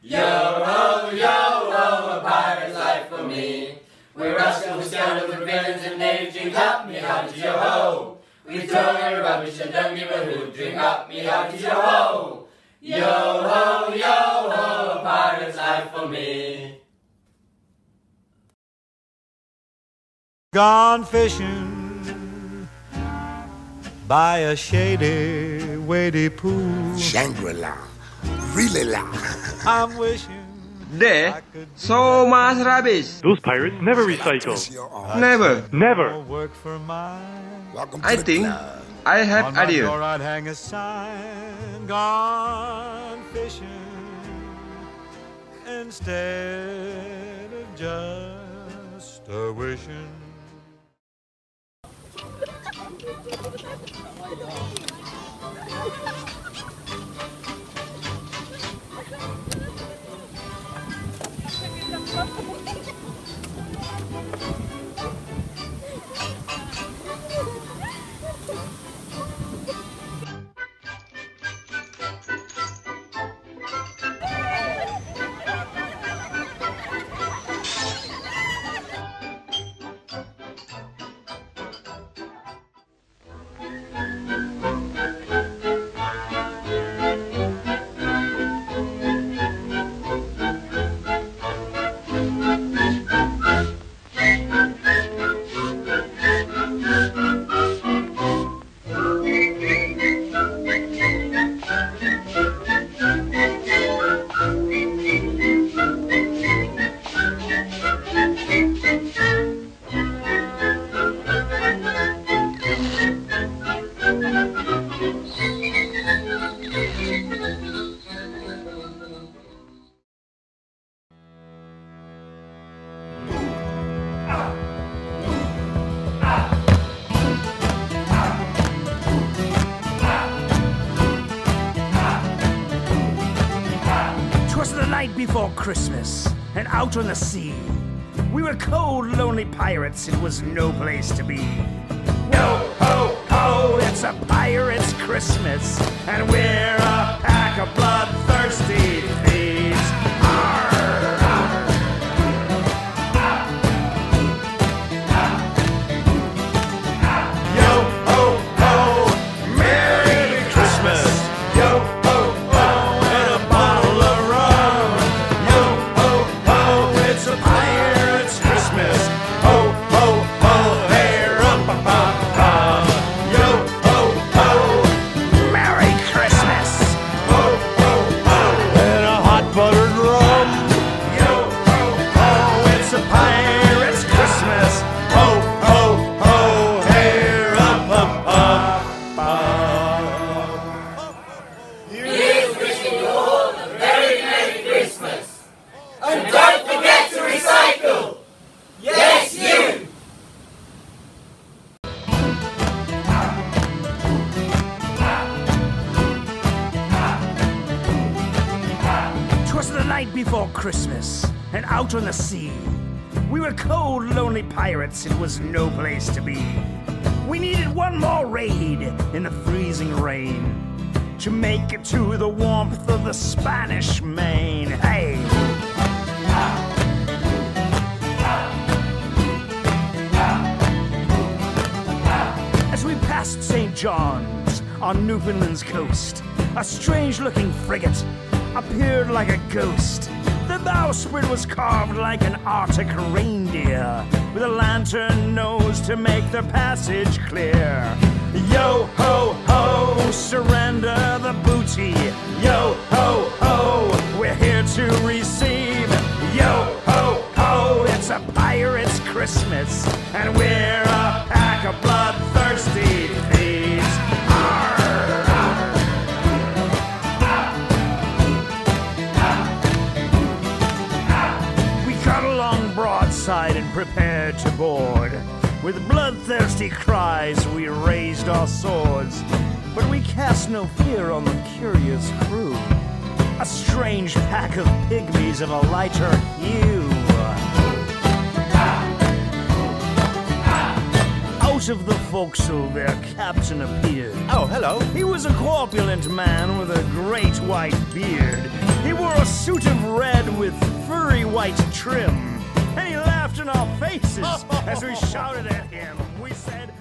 Yo, ho, yo, ho, a pirate's life for me. We're rascals, we scandal, we're villains, and knaves. Drink up, me hearty, yo, ho. We throw our rubbish and don't give a hoot. Drink up, me hearty, yo, ho. Yo, ho, yo, ho, a pirate's life for me. Gone fishing by a shady, weighty pool. Shangri-La Really la. I'm wishing There, so much rubbish. Those pirates never recycle. Never. Never. work for mine. I think club. I have idea. door I'd hang a sign, gone fishing, instead of just a wishing. Twas the night before Christmas, and out on the sea. We were cold, lonely pirates, it was no place to be. Yo ho ho, it's a pirate's Christmas, and we're night before Christmas, and out on the sea. We were cold, lonely pirates, it was no place to be. We needed one more raid in the freezing rain to make it to the warmth of the Spanish main. Hey! As we passed St. John's on Newfoundland's coast, a strange looking frigate appeared like a ghost. The bowsprit was carved like an Arctic reindeer, with a lantern nose to make the passage clear. Yo ho ho, surrender the booty. Yo ho ho, we're here to receive. Yo ho ho, it's a pirate's Christmas, and we're a pack of bloodthirsty prepared to board. With bloodthirsty cries, we raised our swords. But we cast no fear on the curious crew. A strange pack of pygmies of a lighter hue. Out of the forecastle, their captain appeared. Oh, hello. He was a corpulent man with a great white beard. He wore a suit of red with furry white trim. And he laughed in our faces as we shouted at him. We said,